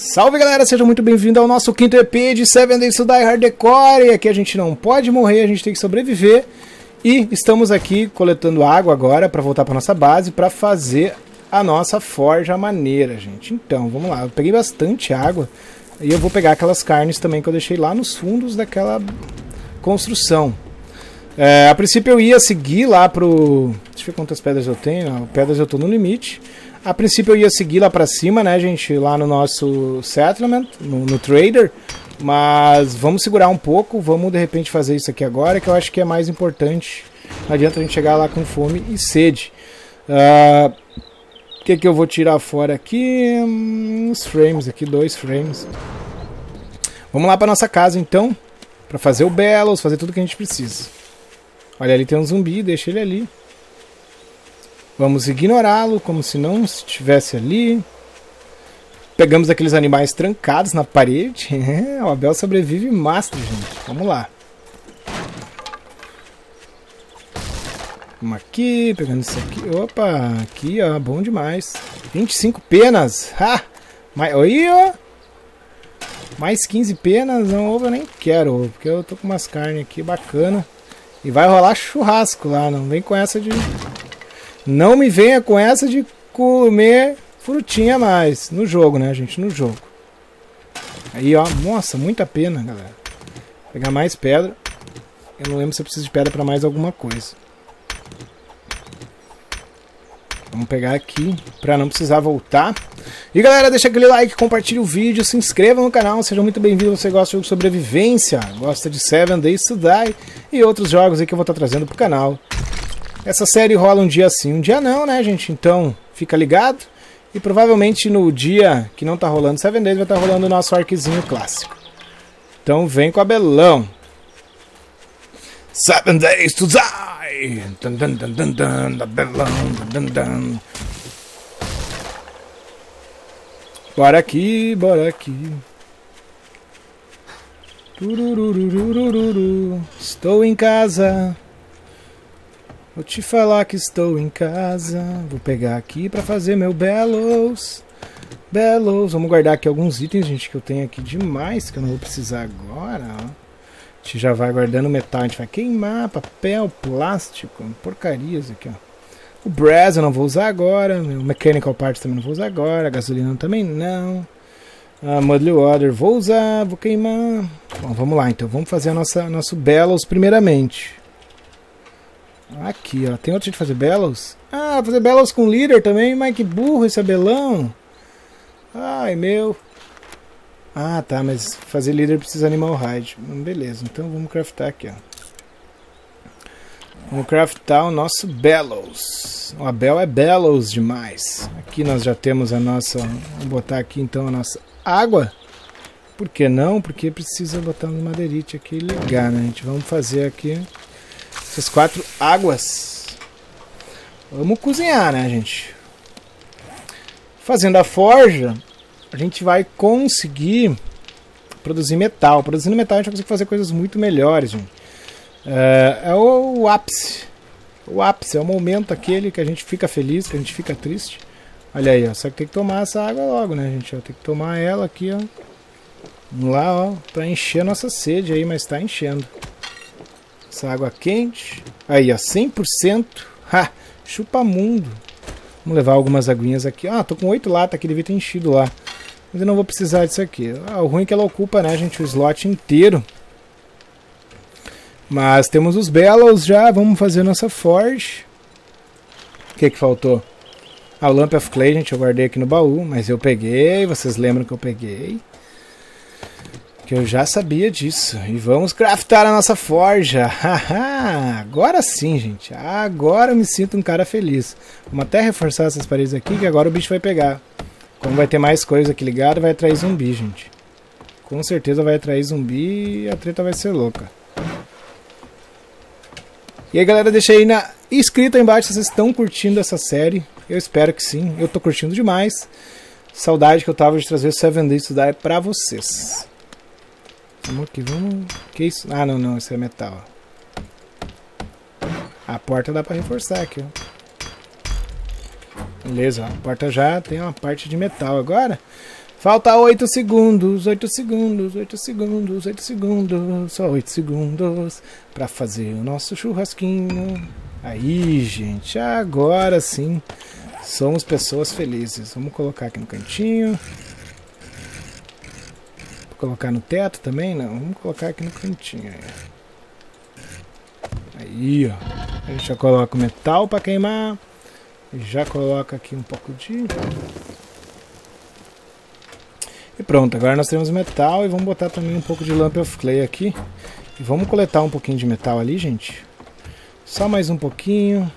Salve galera, sejam muito bem-vindos ao nosso quinto EP de Seven Days to Die Hardcore. Aqui a gente não pode morrer, a gente tem que sobreviver. E estamos aqui coletando água agora para voltar para nossa base para fazer a nossa forja maneira, gente. Então, vamos lá. Eu peguei bastante água e eu vou pegar aquelas carnes também que eu deixei lá nos fundos daquela construção. É, a princípio eu ia seguir lá pro. Deixa eu ver quantas pedras eu tenho. Pedras eu tô no limite. A princípio eu ia seguir lá pra cima, né, gente? Lá no nosso settlement, no, no trader. Mas vamos segurar um pouco, vamos de repente fazer isso aqui agora, que eu acho que é mais importante. Não adianta a gente chegar lá com fome e sede. Uh, o que, que eu vou tirar fora aqui? Uns frames aqui, dois frames. Vamos lá para nossa casa então, para fazer o Bellows, fazer tudo que a gente precisa. Olha, ali tem um zumbi, deixa ele ali. Vamos ignorá-lo como se não estivesse ali. Pegamos aqueles animais trancados na parede. o Abel sobrevive master, gente. Vamos lá. Vamos aqui, pegando isso aqui. Opa, aqui, ó, bom demais. 25 penas. Ha! Mais, oi, ó. Mais 15 penas. Não, ovo eu nem quero, porque eu tô com umas carnes aqui bacana. E vai rolar churrasco lá, não vem com essa de não me venha com essa de comer frutinha mais. No jogo, né, gente? No jogo. Aí, ó. Nossa, muita pena, galera. Vou pegar mais pedra. Eu não lembro se eu preciso de pedra para mais alguma coisa. Vamos pegar aqui para não precisar voltar. E galera, deixa aquele like, compartilhe o vídeo, se inscreva no canal, seja muito bem-vindo. Você gosta de jogo sobrevivência, gosta de Seven Days to Die e outros jogos aí que eu vou estar trazendo pro canal. Essa série rola um dia sim, um dia não, né, gente? Então, fica ligado. E provavelmente no dia que não tá rolando Seven Days vai estar tá rolando o nosso arquezinho clássico. Então vem com a belão. Seven Days to Die! Dun, dun, dun, dun, dun, belão, dun, dun. Bora aqui, bora aqui. Estou em casa. Vou te falar que estou em casa. Vou pegar aqui para fazer meu bellows. Bellows. Vamos guardar aqui alguns itens, gente, que eu tenho aqui demais, que eu não vou precisar agora. Ó. A gente já vai guardando metal. A gente vai queimar papel, plástico, porcarias aqui, ó. O brass eu não vou usar agora. O mechanical parts também não vou usar agora. A gasolina também não. A Mudley Water vou usar, vou queimar. Bom, vamos lá então. Vamos fazer a nossa, nosso bellows primeiramente. Aqui, ó. Tem outro jeito de fazer bellows? Ah, fazer bellows com líder também? Mas que burro esse abelão. Ai, meu. Ah, tá. Mas fazer líder precisa animal hide. Hum, beleza. Então vamos craftar aqui, ó. Vamos craftar o nosso bellows. O Abel é bellows demais. Aqui nós já temos a nossa... Vamos botar aqui então a nossa água. Por que não? Porque precisa botar no madeirite aqui e ligar, né? A gente vamos fazer aqui essas quatro águas. Vamos cozinhar, né, gente? Fazendo a forja, a gente vai conseguir produzir metal. Produzindo metal, a gente vai conseguir fazer coisas muito melhores, gente. É, é o, ápice. O ápice é o momento aquele que a gente fica feliz, que a gente fica triste. Olha aí, ó. Só que tem que tomar essa água logo, né, gente? Tem que tomar ela aqui, ó. Lá, ó. Pra encher a nossa sede aí, mas tá enchendo. Essa água quente. Aí, ó, 100%. Ha! Chupa mundo. Vamos levar algumas aguinhas aqui. Ah, tô com 8 latas aqui, devia ter enchido lá. Mas eu não vou precisar disso aqui. Ah, o ruim é que ela ocupa, né, gente, o slot inteiro. Mas temos os bellows já. Vamos fazer nossa forge. O que que faltou? Ah, o Lamp of Clay, gente, eu guardei aqui no baú. Mas eu peguei, vocês lembram que eu peguei que eu já sabia disso. E vamos craftar a nossa forja. agora sim, gente. Agora eu me sinto um cara feliz. Vamos até reforçar essas paredes aqui, que agora o bicho vai pegar. Como vai ter mais coisa aqui ligada, vai atrair zumbi, gente. Com certeza vai atrair zumbi e a treta vai ser louca. E aí, galera, deixa aí na escrita aí embaixo se vocês estão curtindo essa série. Eu espero que sim. Eu tô curtindo demais. Saudade que eu tava de trazer Seven Days to Die pra vocês. Vamos aqui, vamos... Que isso? Ah, não, não, isso é metal. A porta dá pra reforçar aqui. Beleza, a porta já tem uma parte de metal. Agora, Falta 8 segundos, 8 segundos, 8 segundos, 8 segundos, só 8 segundos para fazer o nosso churrasquinho. Aí, gente, agora sim somos pessoas felizes. Vamos colocar aqui no cantinho. Colocar no teto também? Não, vamos colocar aqui no cantinho. Aí, aí ó. Gente já coloca o metal para queimar. Já coloca aqui um pouco de... E pronto, agora nós temos metal e vamos botar também um pouco de Lamp of Clay aqui. E vamos coletar um pouquinho de metal ali, gente. Só mais um pouquinho.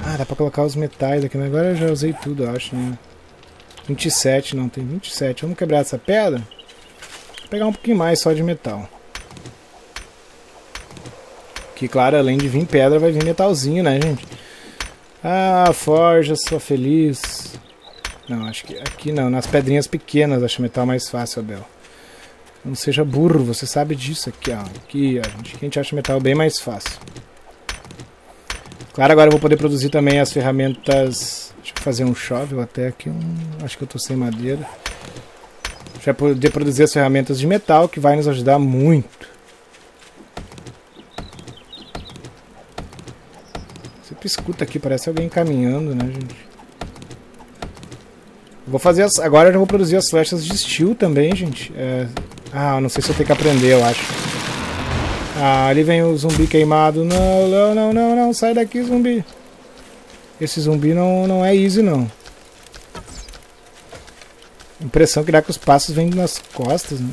Ah, dá pra colocar os metais aqui, mas agora eu já usei tudo, eu acho, né? 27, não, tem 27. Vamos quebrar essa pedra. Pegar um pouquinho mais só de metal. Que, claro, além de vir pedra, vai vir metalzinho, né, gente? Ah, forja, sou feliz. Não, acho que aqui não. Nas pedrinhas pequenas acho metal mais fácil, Abel. Não seja burro, você sabe disso aqui, ó. Aqui, ó, gente, a gente acha metal bem mais fácil. Claro, agora eu vou poder produzir também as ferramentas. Deixa eu fazer um shovel até aqui. Um, acho que eu tô sem madeira. Já poder produzir as ferramentas de metal, que vai nos ajudar muito. escuta aqui, parece alguém caminhando, né, gente? Vou fazer as... Agora eu já vou produzir as flechas de steel também, gente. É... Ah, não sei se eu tenho que aprender, eu acho. Ah, ali vem o zumbi queimado. Não, não, não, não, não. Sai daqui, zumbi. Esse zumbi não, não é easy, não. Impressão que dá que os passos vêm nas costas. Né?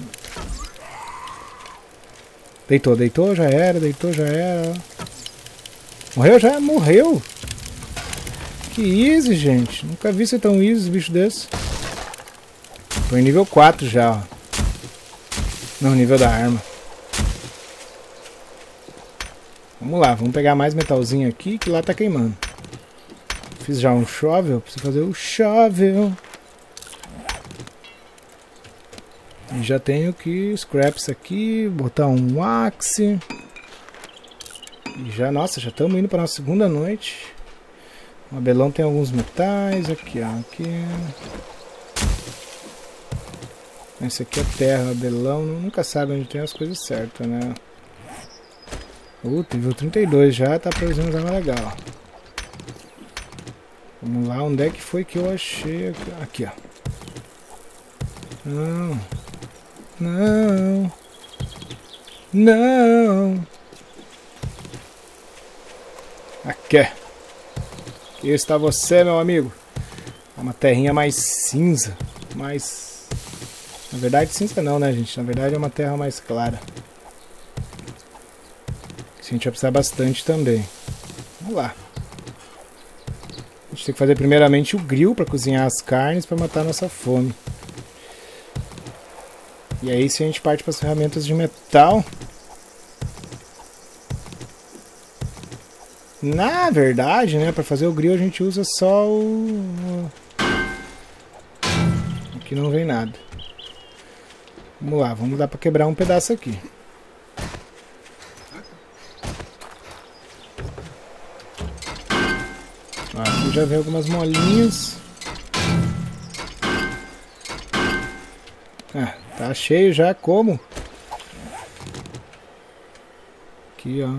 Deitou, deitou, já era, deitou, já era. Morreu já? Morreu! Que easy, gente. Nunca vi ser tão easy bicho desse. Tô em nível 4 já, ó. No nível da arma. Vamos lá, vamos pegar mais metalzinho aqui que lá tá queimando. Fiz já um shovel, preciso fazer o shovel. E já tenho que scraps aqui, botar um axe. E já, nossa, já estamos indo para a segunda noite. O abelão tem alguns metais aqui, ó. Aqui. Esse aqui é terra, abelão. Nunca sabe onde tem as coisas certas, né? Uh, nível 32 já, tá produzindo já legal. Vamos lá, onde é que foi que eu achei? Aqui, ó. Não. Não. Não. Aqui. Aqui está você, meu amigo. É uma terrinha mais cinza. Mais... Na verdade, cinza não, né, gente? Na verdade, é uma terra mais clara. a gente vai precisar bastante também. Vamos lá. A gente tem que fazer primeiramente o grill para cozinhar as carnes para matar a nossa fome. E aí, se a gente parte para as ferramentas de metal... Na verdade, né, para fazer o grill a gente usa só o... Aqui não vem nada. Vamos lá, vamos dar para quebrar um pedaço aqui. Aqui já vem algumas molinhas. Tá cheio já, como? Aqui, ó.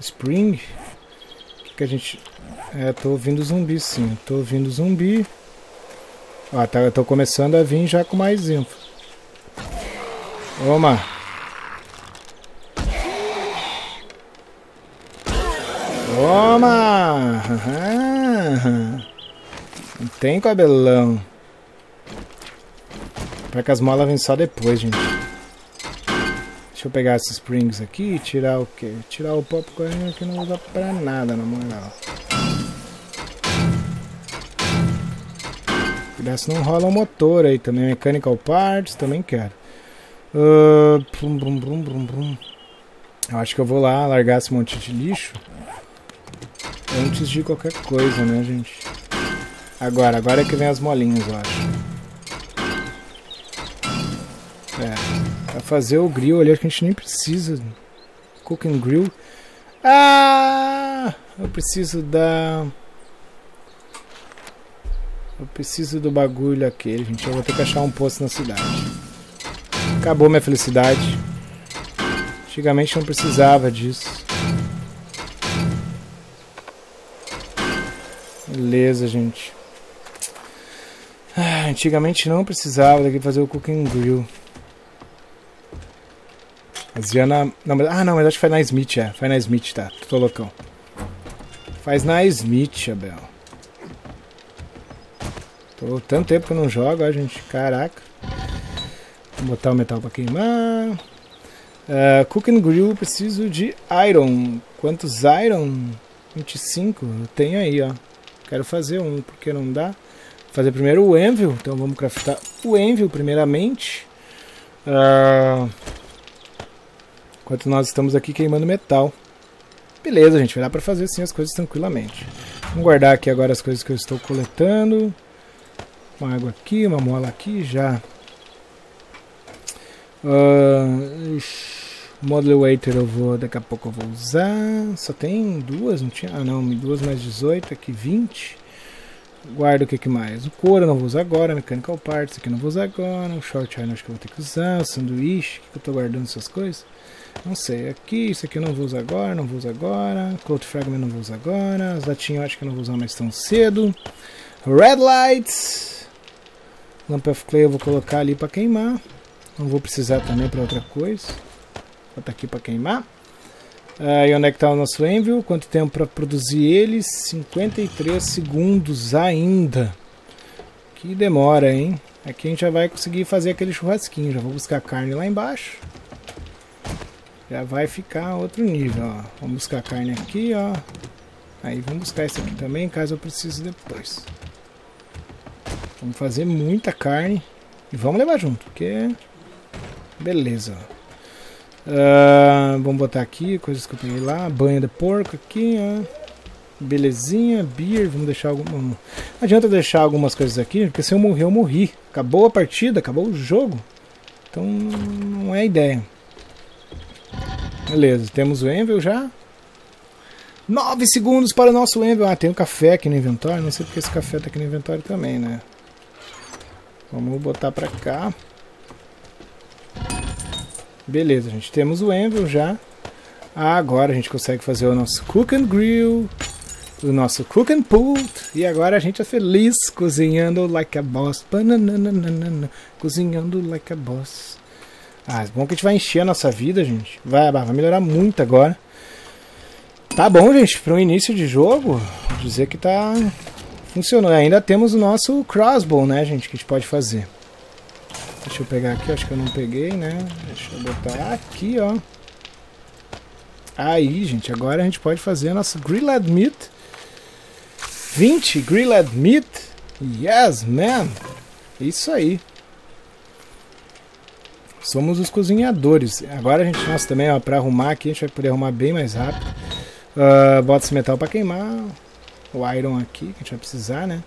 Spring. O que, que a gente. É, tô ouvindo zumbi sim. Tô ouvindo zumbi. Ó, tá, eu tô começando a vir já com mais info. Toma! Toma! Não tem cabelão. Pra que as molas vêm só depois, gente. Deixa eu pegar esses springs aqui e tirar o que? Tirar o popcorn que não usa pra nada, na moral. Cuidado se não rola o motor aí também. Mechanical parts, também quero. Uh, brum, brum, brum, brum, brum. Eu acho que eu vou lá largar esse monte de lixo. Antes de qualquer coisa, né, gente? Agora, agora é que vem as molinhas, eu acho. É. Pra fazer o grill ali, acho que a gente nem precisa. Cooking grill. Ah! Eu preciso da... Eu preciso do bagulho aquele, gente. Eu vou ter que achar um posto na cidade. Acabou minha felicidade. Antigamente não precisava disso. Beleza, gente. Ah, antigamente não precisava daqui fazer o cooking grill. Fazia na... Não, mas... Ah, não, mas acho que faz na Smith, é. Faz na Smith, tá. Tô loucão. Faz na Smith, Abel. Tô tanto tempo que eu não jogo, ó, gente. Caraca. Vou botar o metal pra queimar. Uh, cooking Grill, preciso de Iron. Quantos Iron? 25. Eu tenho aí, ó. Quero fazer um, porque não dá. Vou fazer primeiro o Anvil. Então vamos craftar o Anvil primeiramente. Uh, enquanto nós estamos aqui queimando metal. Beleza, gente. Vai dar pra fazer assim as coisas tranquilamente. Vamos guardar aqui agora as coisas que eu estou coletando. Uma água aqui, uma mola aqui, já. Uh, Model Waiter eu vou, daqui a pouco eu vou usar. Só tem duas, não tinha? Ah não, duas mais 18, aqui 20. Guardo o que, que mais? O couro eu não vou usar agora, Mechanical Parts aqui não vou usar agora. O Short Iron acho que eu vou ter que usar. O sanduíche, que eu tô guardando essas coisas. Não sei, aqui, isso aqui eu não vou usar agora, não vou usar agora. Cloth Fragment não vou usar agora. Eu acho que eu não vou usar mais tão cedo. Red Lights. Lamp of Clay eu vou colocar ali para queimar. Não vou precisar também para outra coisa. Vou botar aqui para queimar. Ah, e onde é que está o nosso Envil? Quanto tempo para produzir ele? 53 segundos ainda. Que demora, hein? Aqui a gente já vai conseguir fazer aquele churrasquinho. Já vou buscar carne lá embaixo. Já vai ficar outro nível, ó. Vamos buscar carne aqui, ó. Aí vamos buscar esse aqui também, caso eu precise depois. Vamos fazer muita carne. E vamos levar junto, porque Beleza. Uh, vamos botar aqui coisas que eu peguei lá. Banha de porco aqui, ó. Belezinha, beer, vamos deixar algum. Não adianta deixar algumas coisas aqui, porque se eu morrer, eu morri. Acabou a partida, acabou o jogo. Então não é ideia. Beleza, temos o Envel já. 9 segundos para o nosso Envel. Ah, tem um café aqui no inventário. Não sei porque esse café tá aqui no inventário também, né? Vamos botar pra cá. Beleza, gente. Temos o Anvil já. Agora a gente consegue fazer o nosso Cook and Grill, o nosso Cook and Pult. E agora a gente é feliz cozinhando like a boss. Bananana, cozinhando like a boss. Ah, é bom que a gente vai encher a nossa vida, gente. Vai, vai melhorar muito agora. Tá bom, gente. Para o início de jogo, vou dizer que tá funcionando. Ainda temos o nosso crossbow, né, gente, que a gente pode fazer. Deixa eu pegar aqui, acho que eu não peguei, né? Deixa eu botar aqui, ó. Aí, gente, agora a gente pode fazer a nossa grilled meat. 20 grilled meat. Yes, man. Isso aí. Somos os cozinhadores. Agora a gente, nossa, também, ó, pra arrumar aqui, a gente vai poder arrumar bem mais rápido. Uh, bota esse metal pra queimar. O iron aqui, que a gente vai precisar, né?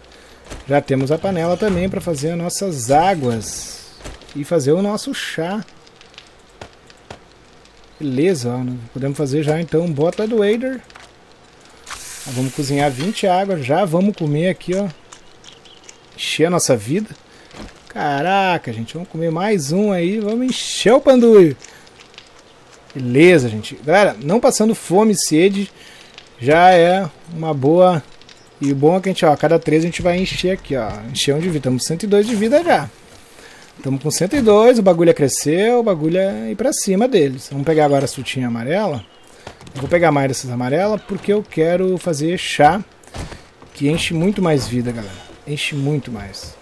Já temos a panela também para fazer as nossas águas e fazer o nosso chá. Beleza, ó, podemos fazer já então bota do Wader. Vamos cozinhar 20 águas, já vamos comer aqui, ó. Encher a nossa vida. Caraca, gente, vamos comer mais um aí, vamos encher o panduio. Beleza, gente. Galera, não passando fome e sede já é uma boa... E o bom é que a gente, ó, a cada 3 a gente vai encher aqui, ó. Encher um de vida. Estamos 102 de vida já. Estamos com 102, o bagulho é crescer, o bagulho é ir pra cima deles. Vamos pegar agora a frutinha amarela. Eu vou pegar mais dessas amarelas porque eu quero fazer chá que enche muito mais vida, galera. Enche muito mais.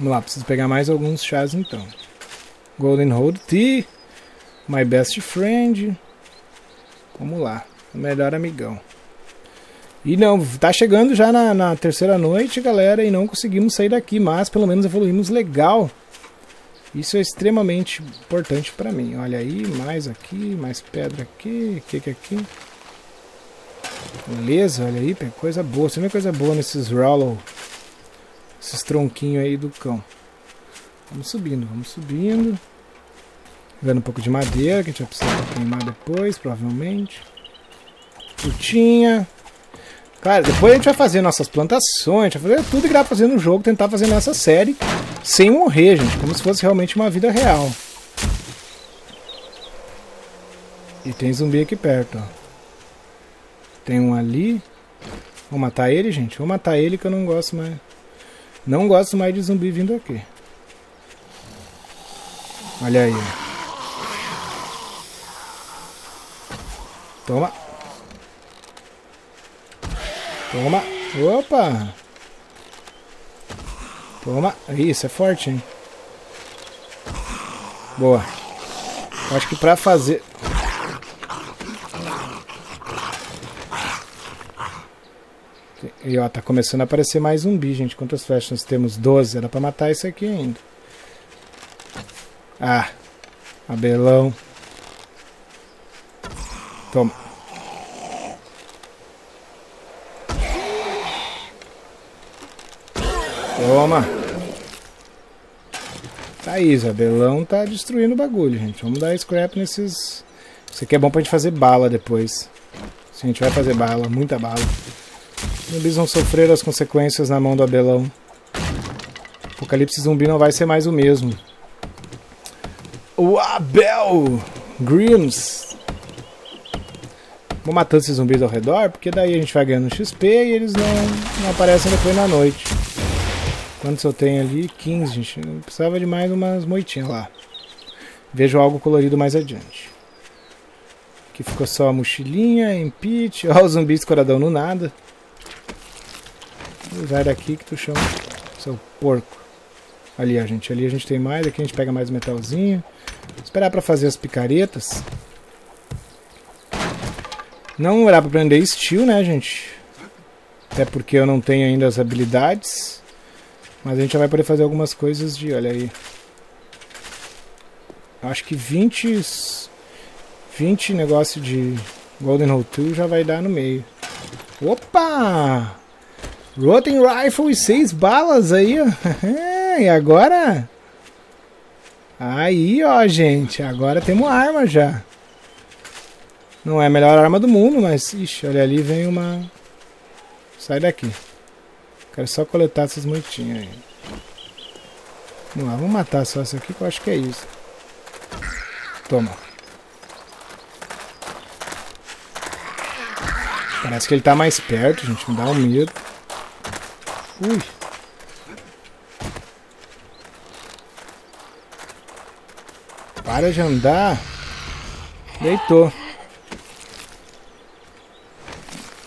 Vamos lá, preciso pegar mais alguns chás então. Golden Hold Tea, My Best Friend. Vamos lá, o melhor amigão. E não, tá chegando já na, na, terceira noite, galera, e não conseguimos sair daqui, mas pelo menos evoluímos legal. Isso é extremamente importante para mim. Olha aí, mais aqui, mais pedra aqui, que que é aqui? Beleza, olha aí, coisa boa. Você vê coisa boa nesses rollo, esses tronquinhos aí do cão. Vamos subindo, vamos subindo. Vendo um pouco de madeira, que a gente vai precisar queimar depois, provavelmente. Frutinha. Cara, depois a gente vai fazer nossas plantações, a gente vai fazer tudo que dá pra fazer jogo, tentar fazer nessa série sem morrer, gente. Como se fosse realmente uma vida real. E tem zumbi aqui perto, ó. Tem um ali. Vou matar ele, gente. Vou matar ele que eu não gosto mais. Não gosto mais de zumbi vindo aqui. Olha aí. Toma. Toma. Opa. Toma. Isso, é forte, hein? Boa. Acho que pra fazer... E ó, tá começando a aparecer mais zumbi, gente. Quantas flechas nós temos? 12. Era pra matar isso aqui ainda. Ah. Abelão. Toma. Toma. Tá aí, Isabelão tá destruindo o bagulho, gente. Vamos dar scrap nesses... Isso aqui é bom pra gente fazer bala depois. Se a gente vai fazer bala, muita bala. Zumbis vão sofrer as consequências na mão do Abelão. Apocalipse zumbi não vai ser mais o mesmo. O Abel Grims. Vou matando esses zumbis ao redor, porque daí a gente vai ganhando XP e eles não, não aparecem depois na noite. Quantos eu tenho ali? 15, gente. Eu precisava de mais umas moitinhas lá. Vejo algo colorido mais adiante. Aqui ficou só a mochilinha, empite. Olha os zumbis escoradão no nada. Sai daqui que tu chama seu porco. Ali, a gente. Ali a gente tem mais. Aqui a gente pega mais metalzinho. Esperar para fazer as picaretas. Não dá para aprender steel, né, gente? Até porque eu não tenho ainda as habilidades. Mas a gente já vai poder fazer algumas coisas de... Olha aí. Acho que 20... 20 negócio de Golden Hole 2 já vai dar no meio. Opa! Rotten Rifle e 6 balas aí, ó. e agora? Aí, ó, gente. Agora temos arma já. Não é a melhor arma do mundo, mas... Ixi, olha ali, vem uma... Sai daqui. Quero só coletar essas moitinhas aí. Vamos lá, vamos matar só essa aqui que eu acho que é isso. Toma. Parece que ele tá mais perto, gente. Me dá um medo. Ui. Para de andar. Deitou.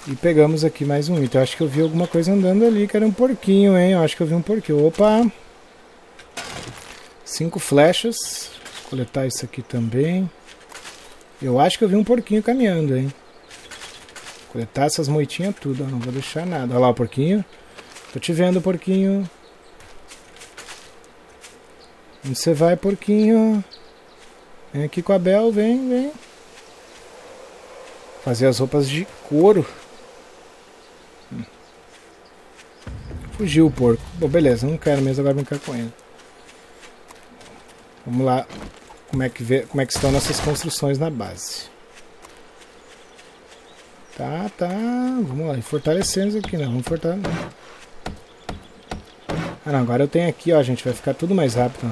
E pegamos aqui mais um item. Eu acho que eu vi alguma coisa andando ali, que era um porquinho, hein? Eu acho que eu vi um porquinho. Opa! Cinco flechas. Vou coletar isso aqui também. Eu acho que eu vi um porquinho caminhando, hein? Coletar essas moitinhas tudo. Não vou deixar nada. Olha lá o porquinho. Tô te vendo, porquinho. Onde você vai, porquinho? Vem aqui com a Bel, vem, vem. Fazer as roupas de couro. Fugiu o porco. Bom, beleza, não quero mesmo agora brincar com ele. Vamos lá. Como é que, vê, como é que estão nossas construções na base. Tá, tá. Vamos lá. Fortalecendo isso aqui, né? Vamos fortalecer. Ah, não, agora eu tenho aqui, ó, gente, vai ficar tudo mais rápido.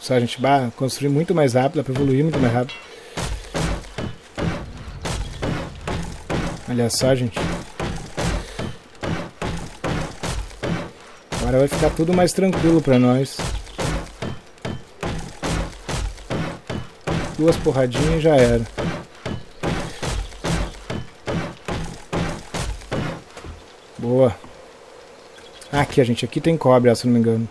Só a gente construir muito mais rápido, dá pra evoluir muito mais rápido. Olha só, gente. Agora vai ficar tudo mais tranquilo pra nós. Duas porradinhas e já era. Boa. Aqui, a gente. Aqui tem cobre, ó, se não me engano.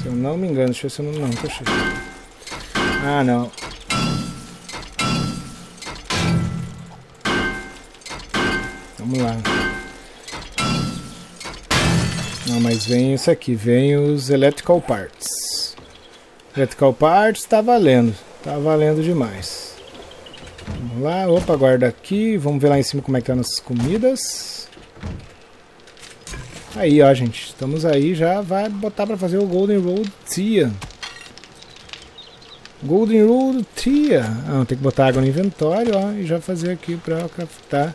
Se eu não me engano. Deixa eu ver se eu não... Não. Ah, não. Vamos lá. Não, mas vem isso aqui. Vem os Electrical Parts. Electrical Parts tá valendo. Tá valendo demais. Vamos lá. Opa, guarda aqui. Vamos ver lá em cima como é que tá nossas comidas. Aí, ó, gente. Estamos aí. Já vai botar pra fazer o Golden Road Tia. Golden Rule Tria. Ah, tem que botar água no inventório, ó, e já fazer aqui para captar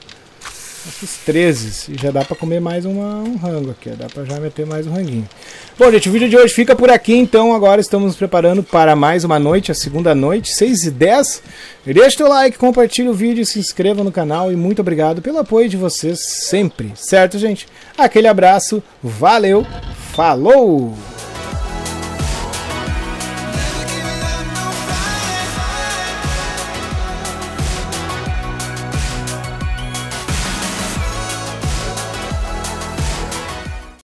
esses 13. E já dá para comer mais uma, um rango aqui, dá para já meter mais um ranguinho. Bom, gente, o vídeo de hoje fica por aqui, então agora estamos nos preparando para mais uma noite, a segunda noite, 6 e 10. Deixa o like, compartilhe o vídeo, se inscreva no canal e muito obrigado pelo apoio de vocês sempre, certo, gente? Aquele abraço, valeu, falou!